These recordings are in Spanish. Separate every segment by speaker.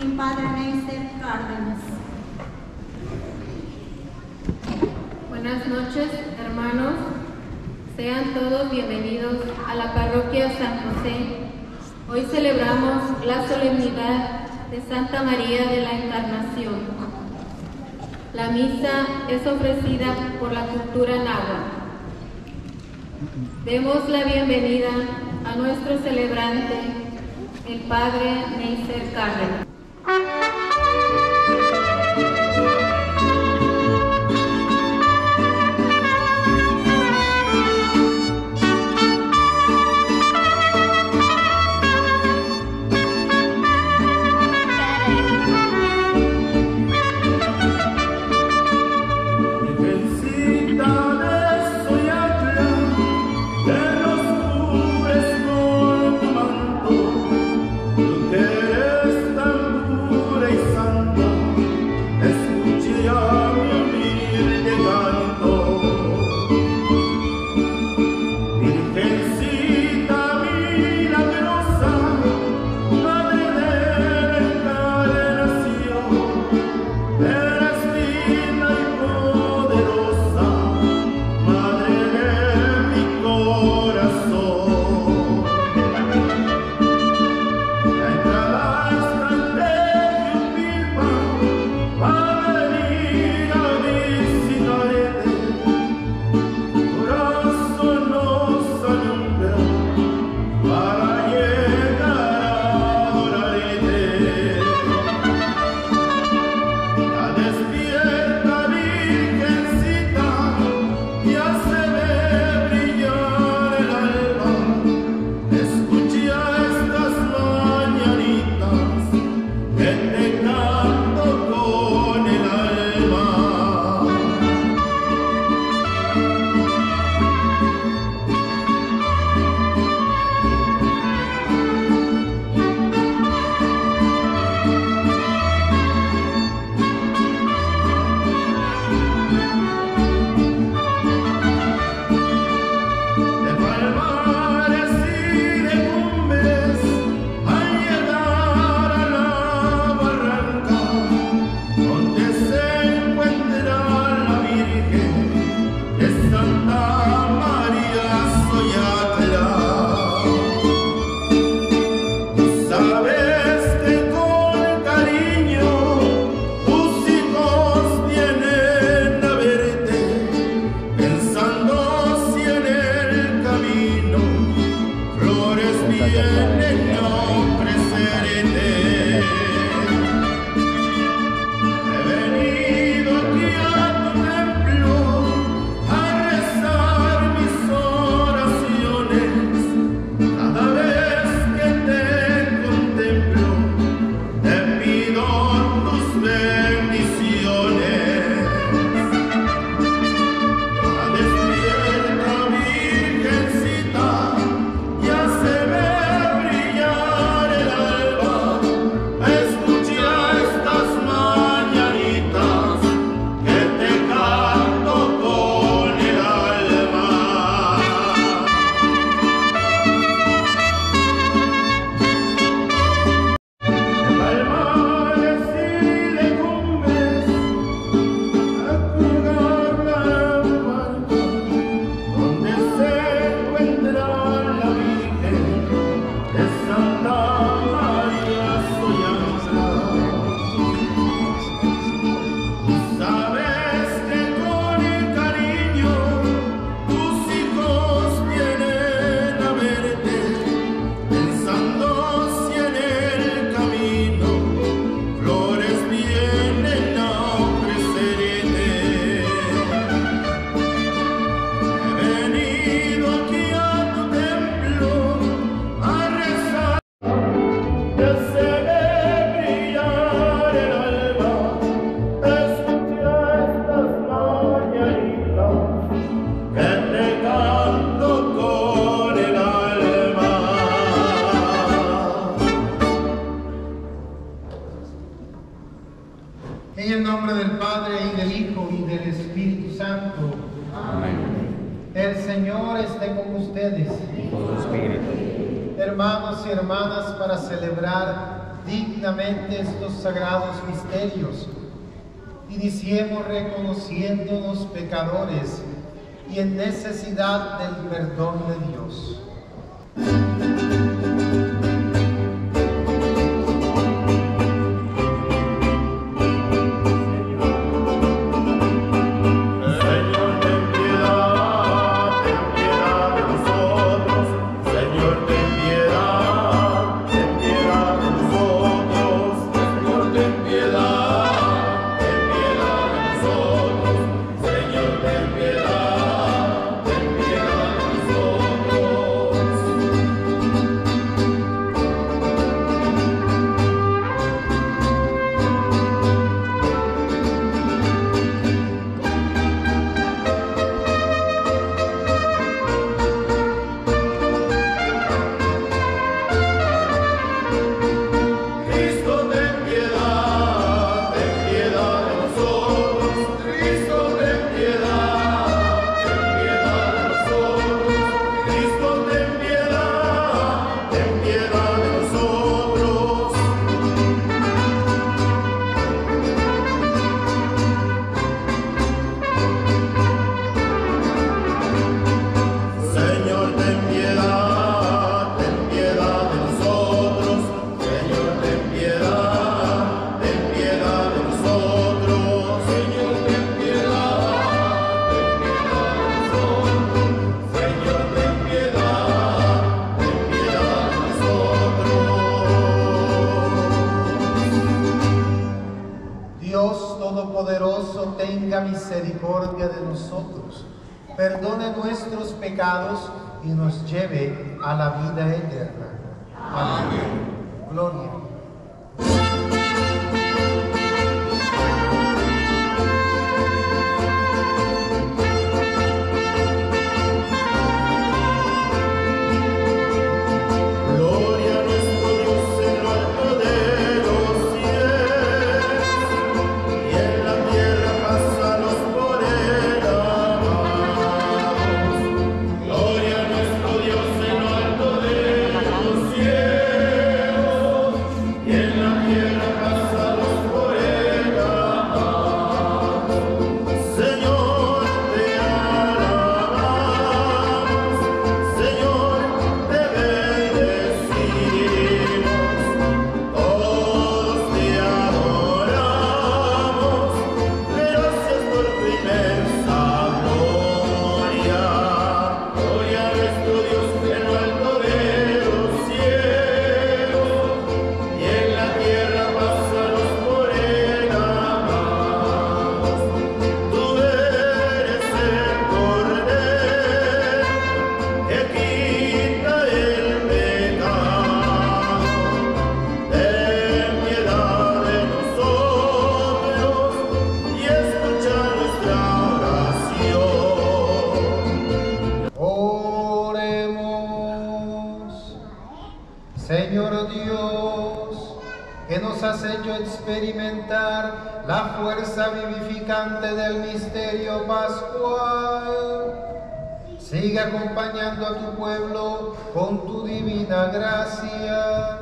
Speaker 1: y Padre Neister Cárdenas.
Speaker 2: Buenas noches, hermanos. Sean todos bienvenidos a la parroquia San José. Hoy celebramos la solemnidad de Santa María de la Encarnación. La misa es ofrecida por la cultura náhuatl. Demos la bienvenida a nuestro celebrante, el Padre Neiser Cárdenas. Thank you. Amén. Has hecho experimentar la fuerza vivificante del misterio pascual. Sigue acompañando a tu pueblo con tu divina gracia,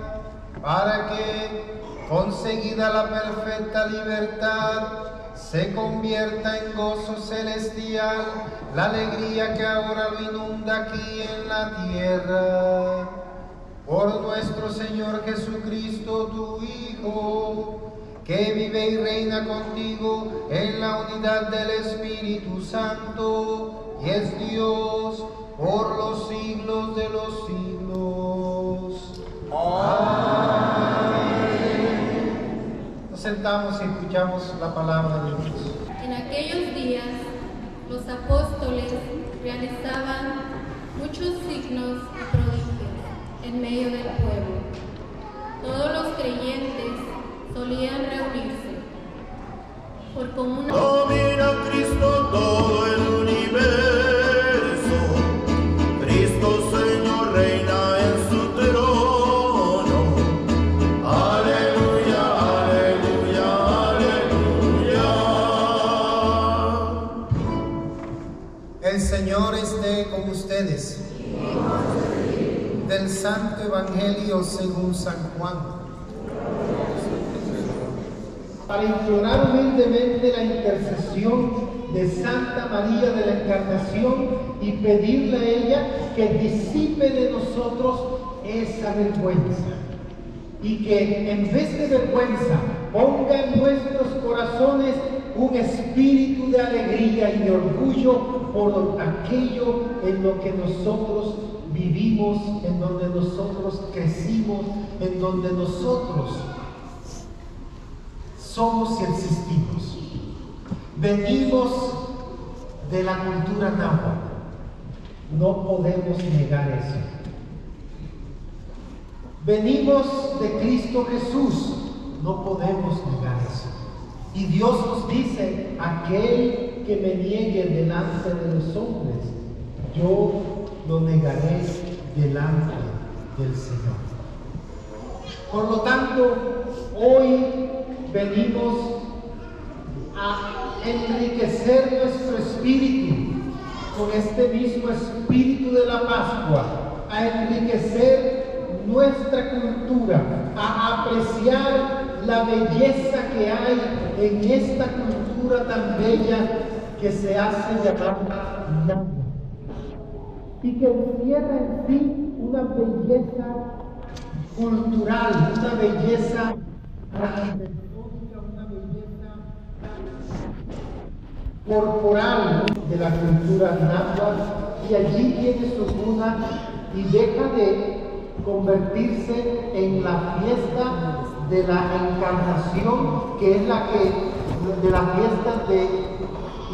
Speaker 2: para que, conseguida la perfecta libertad, se convierta en gozo celestial la alegría que ahora lo inunda aquí en la tierra. Por nuestro Señor Jesucristo, tu Hijo, que vive y reina contigo en la unidad del Espíritu Santo, y es Dios por los siglos de los siglos. Amén. Nos sentamos y escuchamos la palabra de Dios.
Speaker 3: En aquellos días los apóstoles realizaban muchos signos y prodigios en medio del pueblo. Todos los creyentes solían reunirse por común
Speaker 4: Domina Cristo todo el universo. Cristo Señor reina en su trono. Aleluya, aleluya, aleluya.
Speaker 2: El Señor esté con ustedes.
Speaker 4: Del Santo Evangelio según San Juan. Para implorar humildemente la intercesión de Santa María de la Encarnación y pedirle a ella que disipe de nosotros esa vergüenza y que en vez de vergüenza ponga en nuestros corazones un espíritu de alegría y de orgullo por aquello en lo que nosotros vivimos, en donde nosotros crecimos, en donde nosotros somos y existimos. Venimos de la cultura náhuatl. No podemos negar eso. Venimos de Cristo Jesús. No podemos negar eso. Y Dios nos dice, aquel que me niegue delante de los hombres, yo lo negaré delante del Señor. Por lo tanto, hoy venimos a enriquecer nuestro espíritu con este mismo espíritu de la Pascua, a enriquecer nuestra cultura, a apreciar la belleza que hay en esta cultura tan bella que se hace llamar y que encierra en sí una belleza cultural, una belleza una belleza corporal de la cultura náhuatl. Y allí tiene su cuna y deja de convertirse en la fiesta de la encarnación, que es la que, de la fiesta de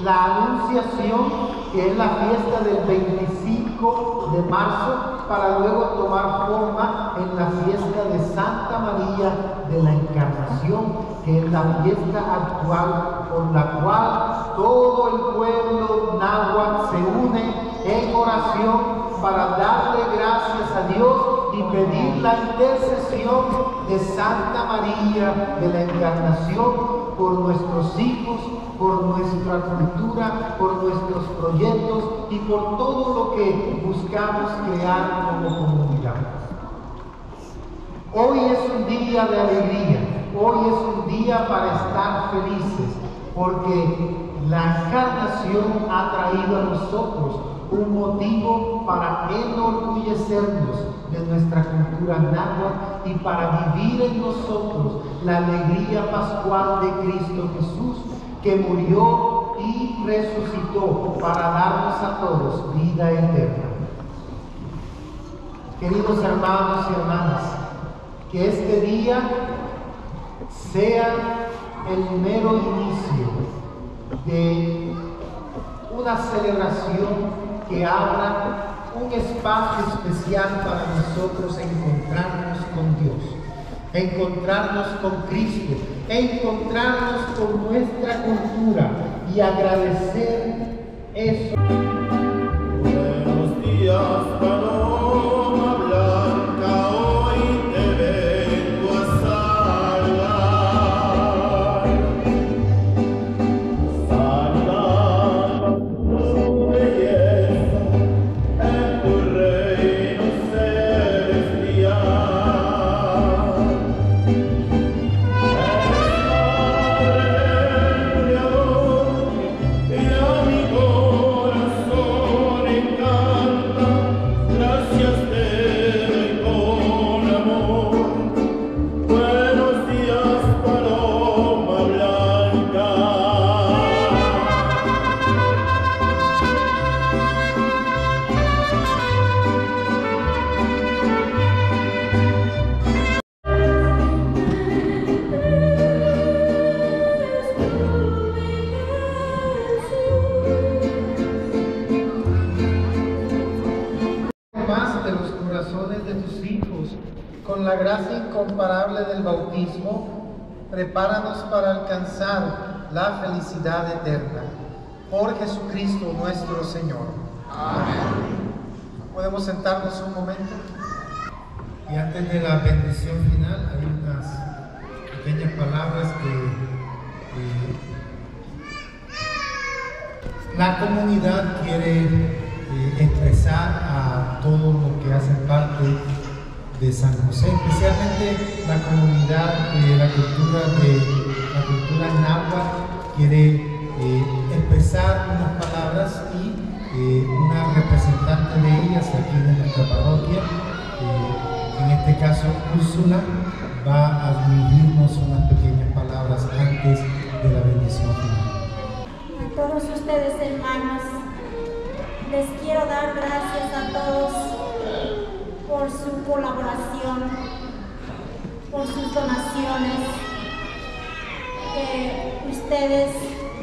Speaker 4: la anunciación, que es la fiesta del 25 de marzo, para luego tomar forma en la fiesta de Santa María de la Encarnación, que es la fiesta actual por la cual todo el pueblo náhuatl se une en oración para darle gracias a Dios y pedir la intercesión de Santa María de la Encarnación por nuestros hijos, por nuestra cultura, por nuestros proyectos y por todo lo que buscamos crear como comunidad. Hoy es un día de alegría, hoy es un día para estar felices, porque la encarnación ha traído a nosotros un motivo para enorgullecernos de nuestra cultura náhuatl y para vivir en nosotros la alegría pascual de Cristo Jesús, que murió y resucitó para darnos a todos vida eterna. Queridos hermanos y hermanas, que este día sea el mero inicio de una celebración que abra un espacio especial para nosotros encontrarnos con Dios, encontrarnos con Cristo, encontrarnos con nuestra cultura y agradecer eso.
Speaker 2: Buenos días,
Speaker 4: gracia incomparable del bautismo, prepáranos para alcanzar la felicidad eterna. Por Jesucristo nuestro Señor. Amén. Podemos sentarnos un momento. Y antes de la bendición final hay unas pequeñas palabras que la comunidad quiere eh, expresar a todo lo que hacen parte de San José, especialmente la comunidad de la cultura de la cultura náhuatl quiere eh, expresar unas palabras y eh, una representante de ellas aquí de nuestra parroquia, eh, en este caso Úrsula, va a dirigirnos unas pequeñas palabras antes de la bendición final.
Speaker 1: A todos ustedes, hermanos, les quiero dar gracias a ustedes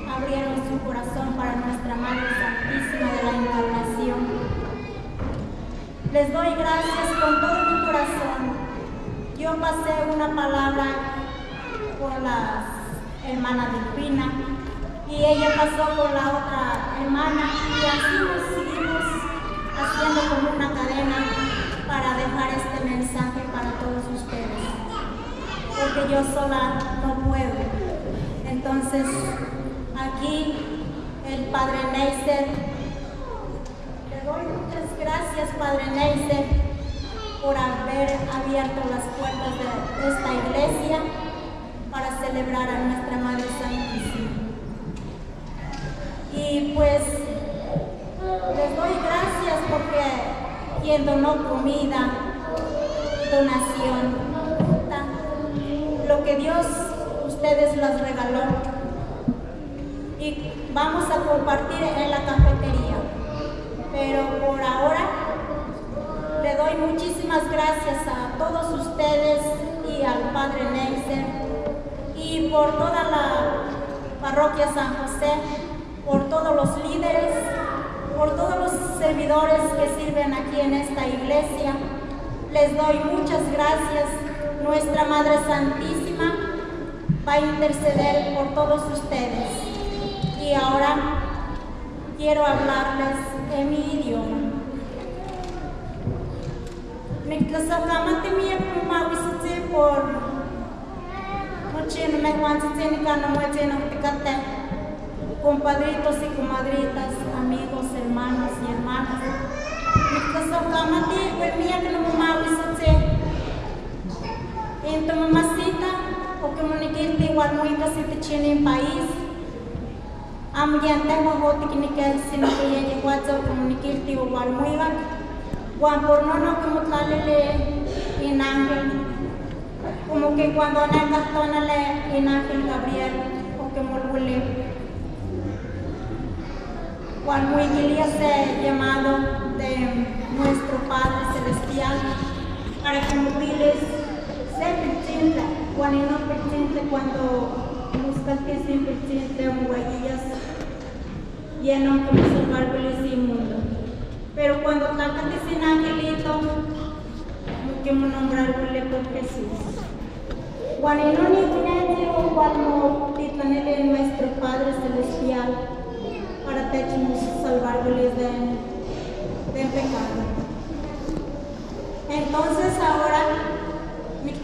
Speaker 1: abrieron su corazón para nuestra Madre Santísima de la Encarnación. Les doy gracias con todo mi corazón. Yo pasé una palabra por la hermana Delfina y ella pasó con la otra hermana y así nos seguimos haciendo como una cadena para dejar este mensaje para todos ustedes, porque yo sola no puedo. Entonces, aquí el Padre Neiser, le doy muchas gracias Padre Neiser por haber abierto las puertas de esta iglesia para celebrar a nuestra Madre Santísima. Y pues les doy gracias porque quien donó comida, donación, lo que Dios ustedes las regaló. Y vamos a compartir en la cafetería. Pero por ahora le doy muchísimas gracias a todos ustedes y al Padre Neiser y por toda la parroquia San José, por todos los líderes, por todos los servidores que sirven aquí en esta iglesia. Les doy muchas gracias. Nuestra Madre Santísima va a interceder por todos ustedes. Y ahora quiero hablarles en mi idioma. Nikasakamate mi kumawisite por Muchino me guanchitini kana muchino ticate compadritos y comadritas, amigos, hermanos y hermanas. Nikasakamate kuemia kana mumawisite En tu mamacita, o que munikiti igual muy casi chini en país. Am yante wahoti kinikel sino que ya llegó a comunikirti igual muy Juan por no no como talele en ángel, como que cuando na le en ángel Gabriel, o que molbule. Juan muy quería ser llamado de nuestro Padre Celestial para cumplirles ser presente, cuando no presente cuando busca que siempre presente un huellas lleno como sus árboles inmundos. Pero cuando cantan sin angelito, que me nombrarle por Jesús. Cuando no ni tiene cuando titanele nuestro Padre Celestial, para technos salvarles de, de pecado. Entonces ahora,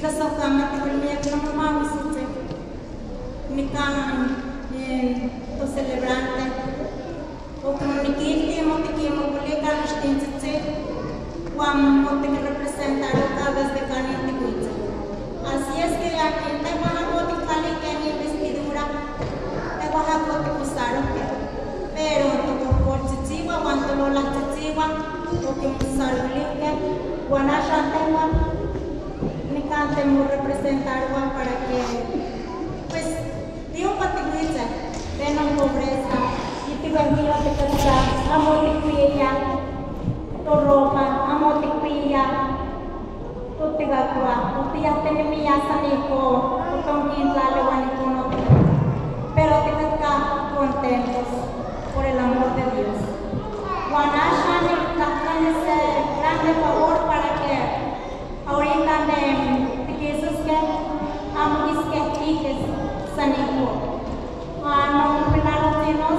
Speaker 1: mi casa cama te volvía que no mamá me suce. Mi cama, to celebrante, o como mi kirti, mo te kimo bulika, nistinche, Juan mo te representar otra vez de y cuita. Así es que aquí te van a boticar que mi vestidura, te vas a boticar pero por chichigua, cuando lo la chichigua, o mo representar Juan para que, pues, Dios patiquiza, de no pobreza, y te bendiga te cantar, amor y cuilla, tu ropa, amor y cuilla, tu te gakua, tu te ya te mi ya saniko, tu tongin la lewaniko no te pero te contentos por el amor de Dios. Guanashan y ese grande favor para que ahorita de Jesús que amuis que chiques saniko. No penalo tinos que cuando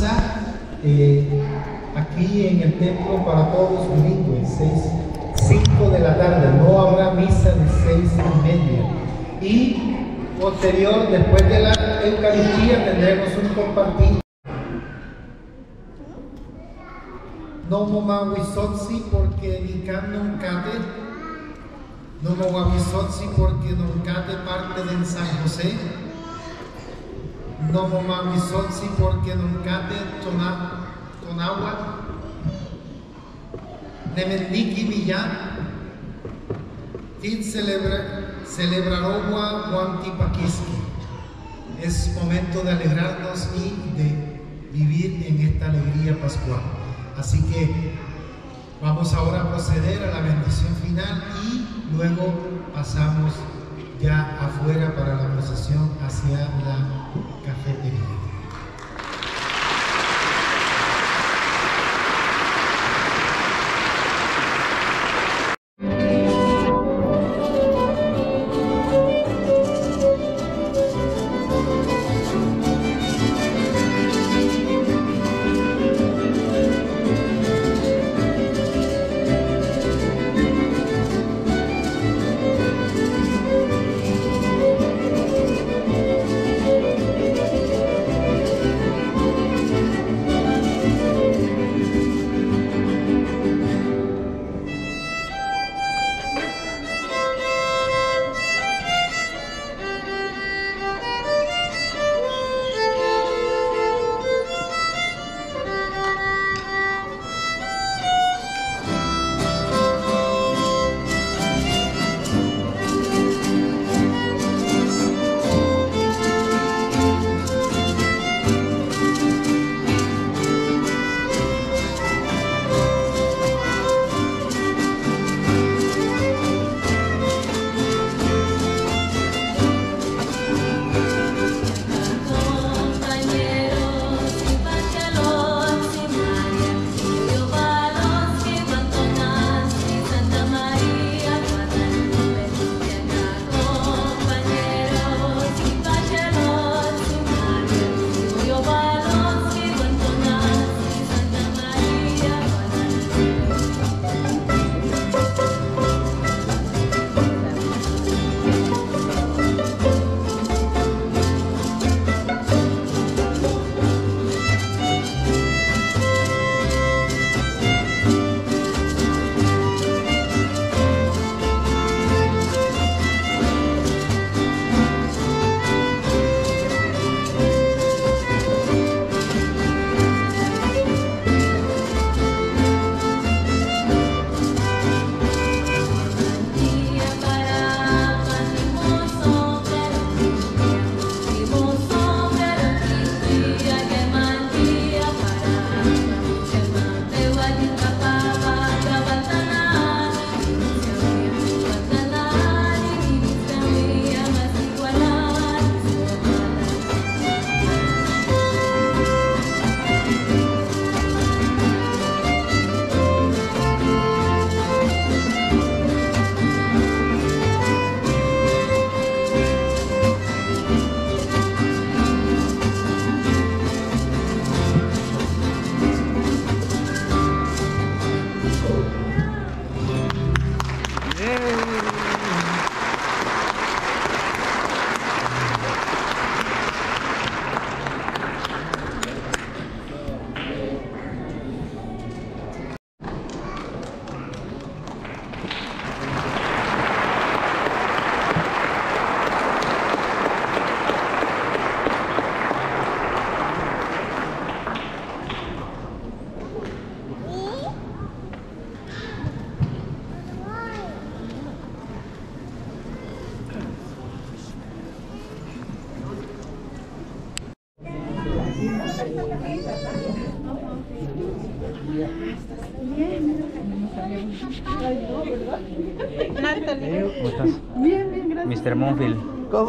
Speaker 1: misa
Speaker 4: eh, aquí en el templo para todos bilingües, 5 de la tarde, no habrá misa de 6 y media. Y posterior, después de la Eucaristía, tendremos un compartir. No momawisotsi porque Nican non cate. No momawisotsi porque non cate parte del San José. No momawisotsi porque non cate tona, tonagua. Nemendiki Millán. Tid celebra, celebrarogua Guantipaquiski. Es momento de alegrarnos y de vivir en esta alegría pascual. Así que vamos ahora a proceder a la bendición final y luego pasamos ya afuera para la procesión hacia la cafetería.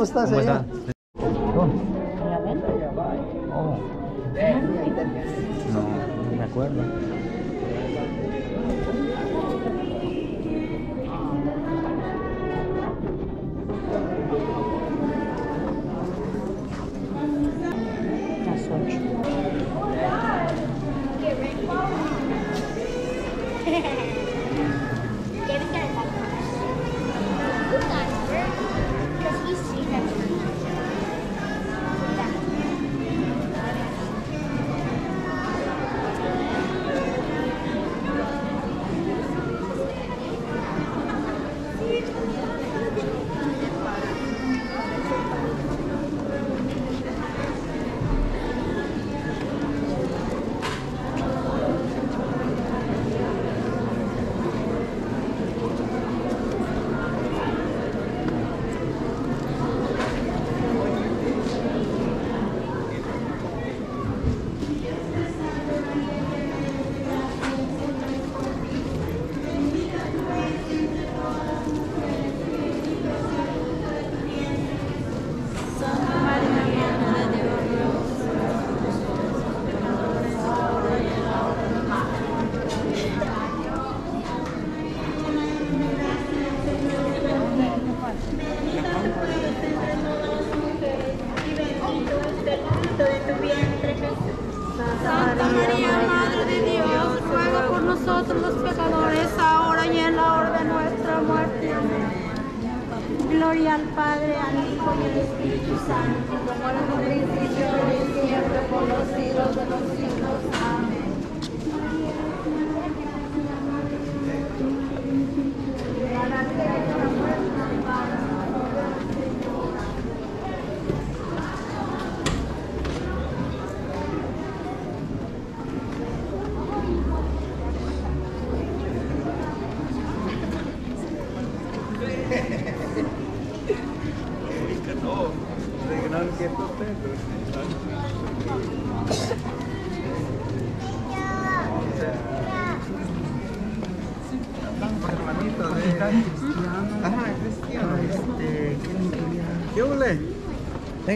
Speaker 5: ¿Cómo estás,
Speaker 6: ¿Cómo señor?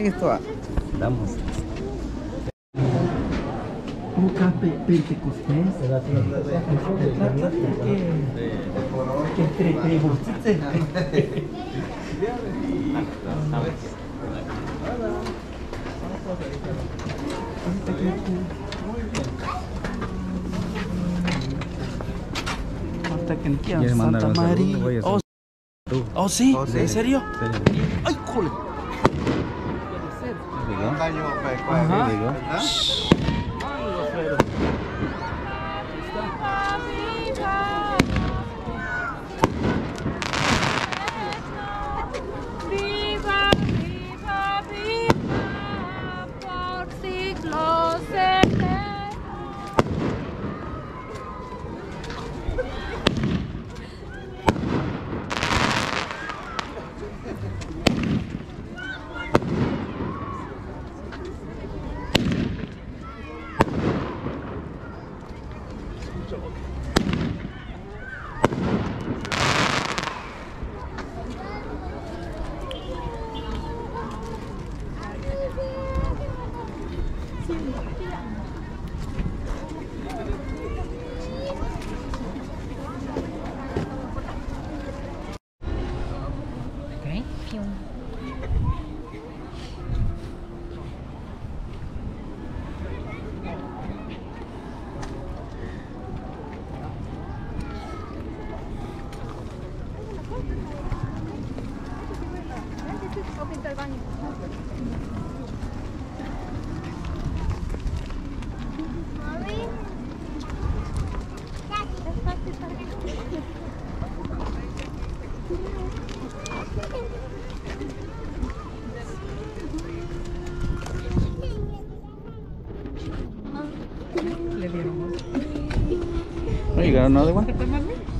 Speaker 7: Esto
Speaker 5: va.
Speaker 6: Vamos. Pentecostés. Que entre.
Speaker 7: Santa María. Oh, ¿Oh,
Speaker 5: oh, sí,
Speaker 7: ¿en serio? ¡Ay!
Speaker 1: 哇。Got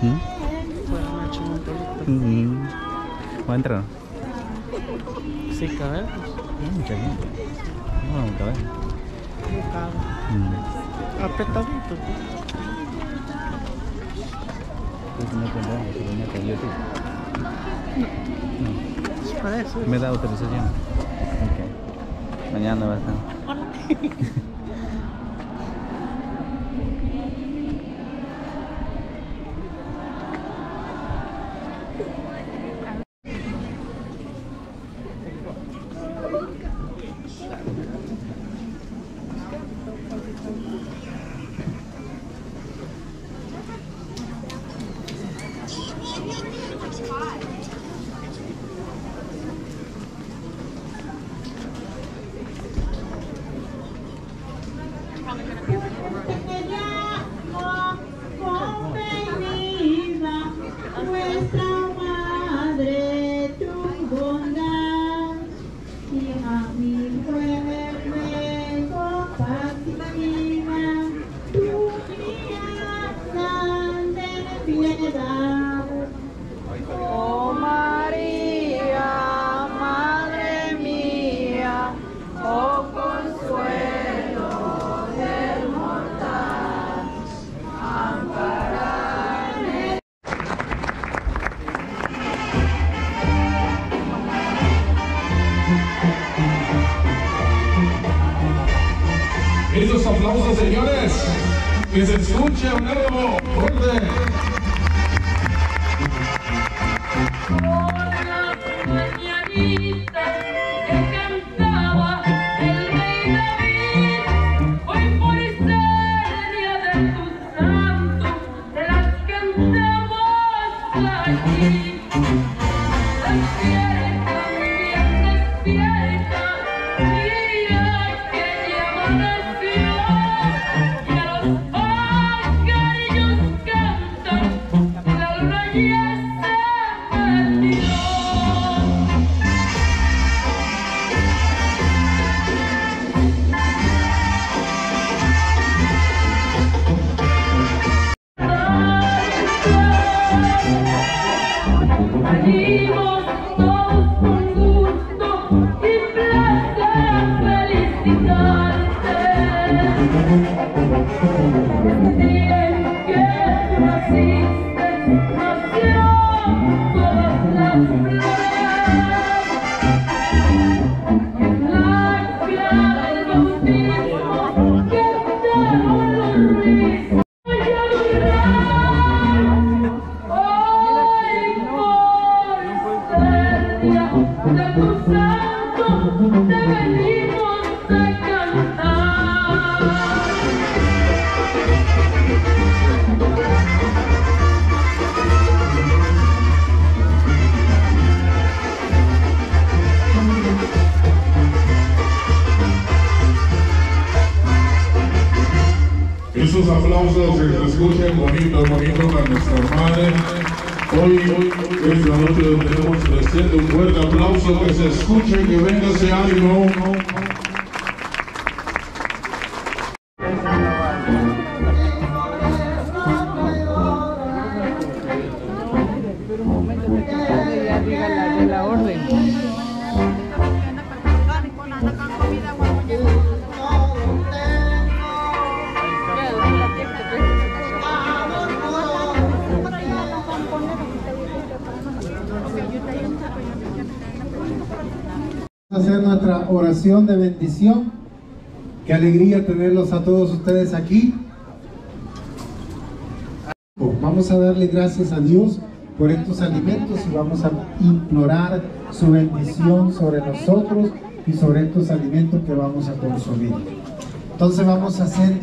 Speaker 7: ¿Mm? ¿Va a entrar?
Speaker 5: Sí, cabe.
Speaker 7: Mm, mucha gente. No. Mm.
Speaker 5: Apretadito.
Speaker 7: Pues no tendrá, lo meto YouTube.
Speaker 5: Es para eso.
Speaker 7: Me da autorización.
Speaker 6: व्या Que se escuche un nuevo
Speaker 4: Hacer nuestra oración de bendición. Qué alegría tenerlos a todos ustedes aquí. Vamos a darle gracias a Dios por estos alimentos y vamos a implorar su bendición sobre nosotros y sobre estos alimentos que vamos a consumir. Entonces vamos a hacer